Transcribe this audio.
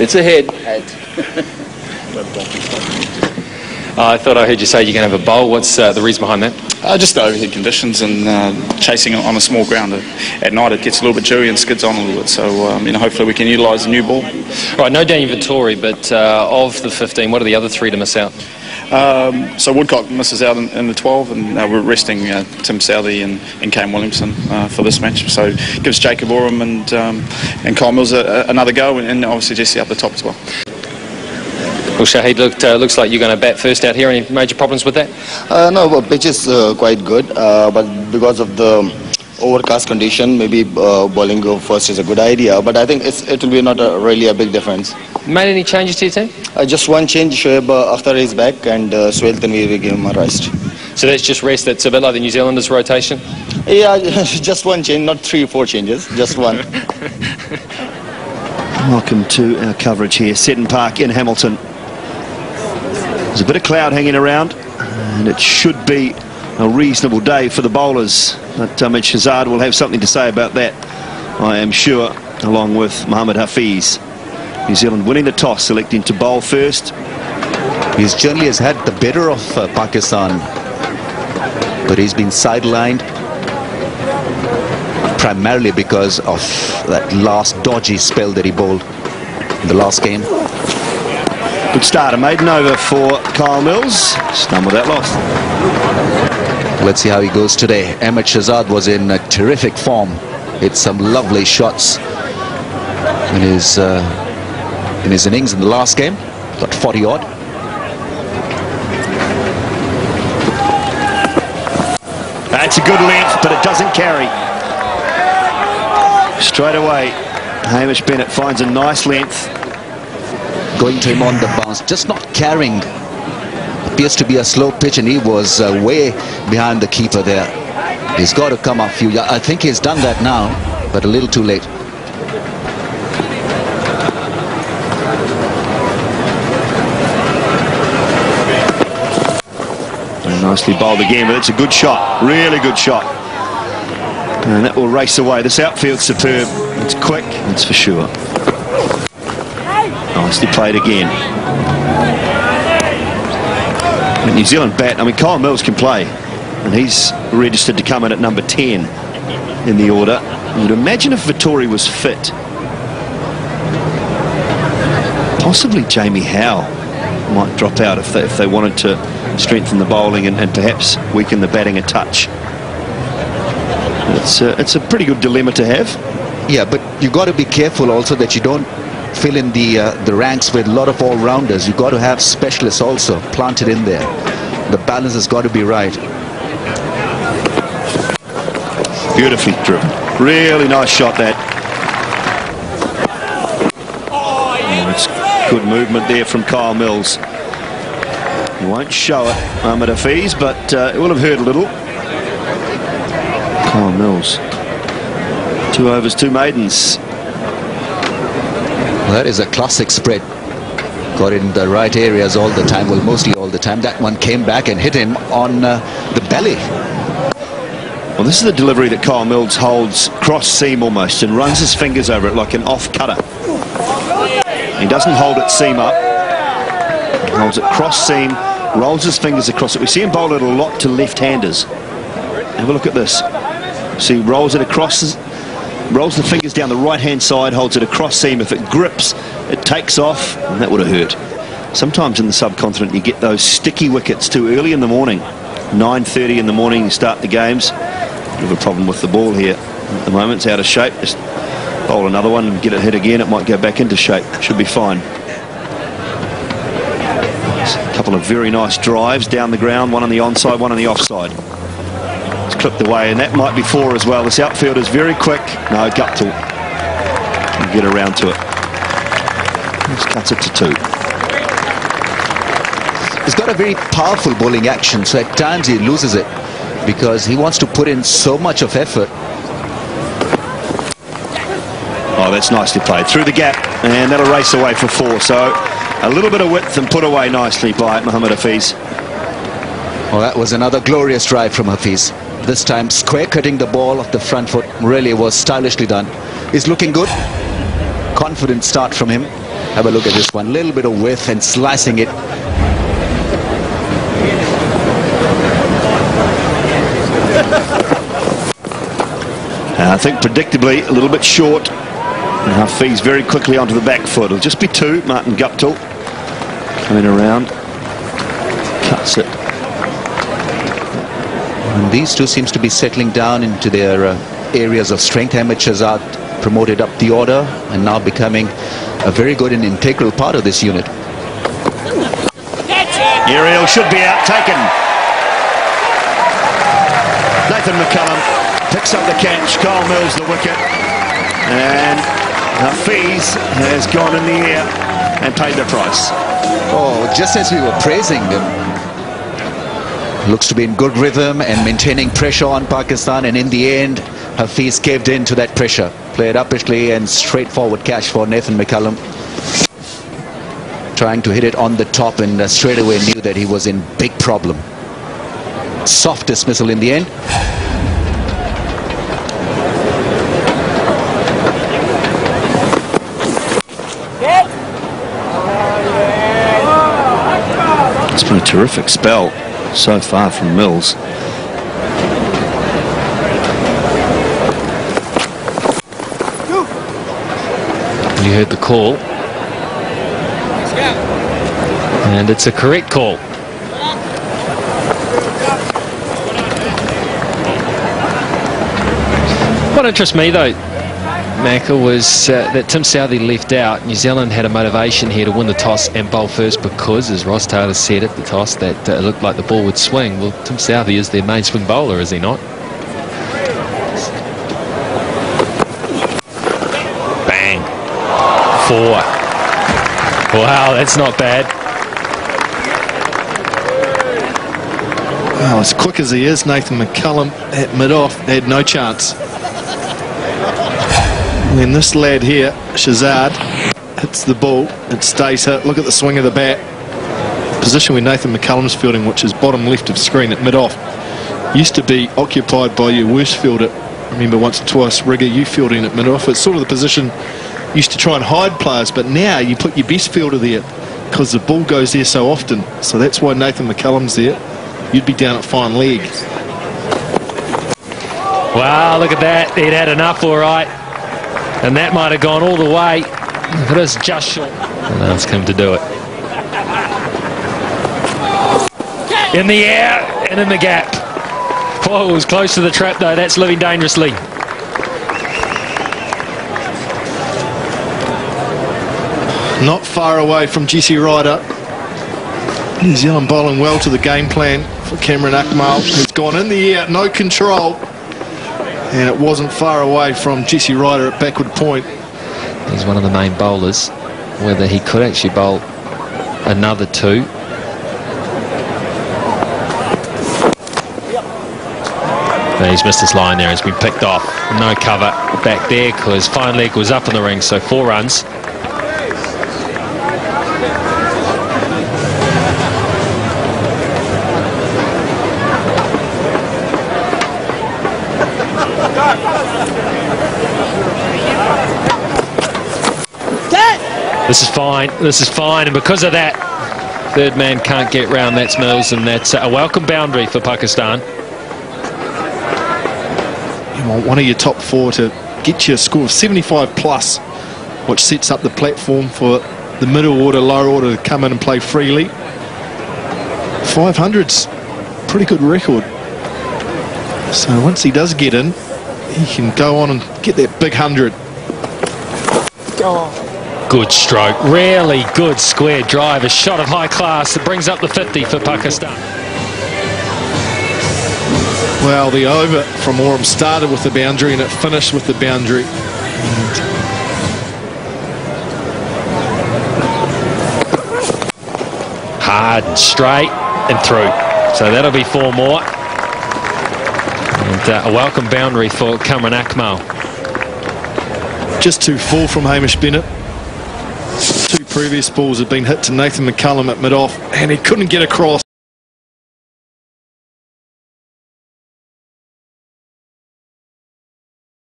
It's a head. Uh, I thought I heard you say you're going to have a bowl. What's uh, the reason behind that? Uh, just the overhead conditions and uh, chasing on a small ground. At night it gets a little bit dewy and skids on a little bit. So um, you know, hopefully we can utilise the new ball. All right, no Daniel Vettori, but uh, of the 15, what are the other three to miss out? Um, so Woodcock misses out in, in the 12, and uh, we're resting uh, Tim Southee and, and Kane Williamson uh, for this match. So gives Jacob Oram and um, and Kyle Mills a, a, another go, and, and obviously Jesse up the top as well. Well, Shahid, looked, uh, looks like you're going to bat first out here. Any major problems with that? Uh, no, but pitch is uh, quite good, uh, but because of the overcast condition, maybe uh, bowling go first is a good idea. But I think it's, it will be not a, really a big difference. Made any changes to your team? Uh, just one change, Shoaib uh, Akhtar is back and uh, Sohail Tanvir we give him a rest. So that's just rest. That's a bit like the New Zealanders' rotation. Yeah, just one change, not three or four changes, just one. Welcome to our coverage here, Seddon Park in Hamilton. There's a bit of cloud hanging around, and it should be a reasonable day for the bowlers. But um, Shahzad will have something to say about that, I am sure, along with Mohammad Hafiz. New Zealand winning the toss, selecting to bowl first. His journey has had the better of uh, Pakistan, but he's been sidelined primarily because of that last dodgy spell that he bowled in the last game. Good start, a maiden over for Kyle Mills. Stumbled that loss. Let's see how he goes today. Ahmed Shahzad was in terrific form. Hit some lovely shots in his uh, in his innings in the last game. Got 40 odd. That's a good length, but it doesn't carry. Straight away, Hamish Bennett finds a nice length. Going to him on the bounce, just not carrying. Appears to be a slow pitch, and he was uh, way behind the keeper there. He's got to come up few. yards. I think he's done that now, but a little too late. Nicely bowled again, but it's a good shot. Really good shot. And that will race away. This outfield's superb. It's quick, that's for sure. Nicely played again. New Zealand bat, I mean, Kyle Mills can play. And he's registered to come in at number 10 in the order. You'd imagine if Vettori was fit. Possibly Jamie How might drop out if they, if they wanted to strengthen the bowling and, and perhaps weaken the batting a touch. It's a, it's a pretty good dilemma to have. Yeah, but you've got to be careful also that you don't fill in the uh, the ranks with a lot of all-rounders. You've got to have specialists also planted in there. The balance has got to be right. Beautifully driven. Really nice shot that. Oh, good movement there from Kyle Mills. He won't show it, Ahmed Hafiz, but uh, it will have hurt a little. Kyle Mills. Two overs, two maidens. That is a classic spread. Got in the right areas all the time, well, mostly all the time. That one came back and hit him on uh, the belly. Well, this is the delivery that Kyle Mills holds cross seam almost and runs his fingers over it like an off cutter. He doesn't hold it seam up. He holds it cross seam, rolls his fingers across it. We see him bowl it a lot to left-handers. Have a look at this. See, he rolls it across, rolls the fingers down the right-hand side, holds it across seam. If it grips, it takes off, and that would have hurt. Sometimes in the subcontinent, you get those sticky wickets too early in the morning. 9.30 in the morning, you start the games. Bit of a problem with the ball here. At the moment, it's out of shape. Just bowl another one and get it hit again. It might go back into shape. Should be fine. A couple of very nice drives down the ground, one on the onside, one on the offside. Clipped away, and that might be four as well. This outfield is very quick. No, Guptill can get around to it. Just cuts it to two. He's got a very powerful bowling action, so at times he loses it because he wants to put in so much of effort. Oh, that's nicely played. Through the gap, and that'll race away for four. So a little bit of width and put away nicely by Muhammad Hafiz. Well, that was another glorious drive from Hafiz. This time square cutting the ball off the front foot really was stylishly done. He's looking good. Confident start from him. Have a look at this one. Little bit of width and slicing it. I think predictably a little bit short. And Hafiz very quickly onto the back foot. It'll just be two. Martin Guptill coming around. Cuts it. And these two seems to be settling down into their uh, areas of strength. Ahmed Shahzad promoted up the order and now becoming a very good and integral part of this unit. Uriel should be out, taken. Nathan McCullum picks up the catch. Kyle Mills the wicket. And Hafiz has gone in the air and paid the price. Oh, just as we were praising them. Looks to be in good rhythm and maintaining pressure on Pakistan. And in the end, Hafiz caved in to that pressure. Played uppishly and straightforward catch for Nathan McCullum. Trying to hit it on the top and uh, straight away knew that he was in big problem. Soft dismissal in the end. It's been a terrific spell so far from Mills. You heard the call. And it's a correct call. What interests me though, Macca, was uh, that Tim Southee left out. New Zealand had a motivation here to win the toss and bowl first because, as Ross Taylor said at the toss, that uh, it looked like the ball would swing. Well, Tim Southee is their main swing bowler, is he not? Bang. Four. Wow, that's not bad. Well, as quick as he is, Nathan McCullum at mid-off had no chance. And then this lad here, Shahzad, hits the ball. It stays hit. Look at the swing of the bat. Position where Nathan McCullum's fielding, which is bottom left of screen at mid-off, used to be occupied by your worst fielder. Remember once or twice, Rigger, you fielding at mid-off. It's sort of the position used to try and hide players, but now you put your best fielder there because the ball goes there so often. So that's why Nathan McCullum's there. You'd be down at fine leg. Wow, look at that. He'd had enough, all right. And that might have gone all the way. But it's just short. And ask him to do it. In the air and in the gap. Oh, it was close to the trap, though. That's living dangerously. Not far away from Jesse Ryder. New Zealand bowling well to the game plan for Kamran Akmal, who's gone in the air, no control. And it wasn't far away from Jesse Ryder at backward point. He's one of the main bowlers. Whether he could actually bowl another two. But he's missed his line there. He's been picked off. No cover back there because fine leg was up in the ring. So four runs. This is fine. This is fine. And because of that, third man can't get round. That's Mills. And that's a welcome boundary for Pakistan. You want one of your top four to get you a score of 75 plus, which sets up the platform for the middle order, lower order to come in and play freely. 500's pretty good record. So once he does get in, he can go on and get that big 100. Good stroke. Really good square drive. A shot of high class that brings up the 50 for Pakistan. Well, the over from Oram started with the boundary and it finished with the boundary. Hard and straight and through. So that'll be four more. And uh, a welcome boundary for Kamran Akmal. just too full from Hamish Bennett. Two previous balls had been hit to Nathan McCullum at mid-off and he couldn't get across.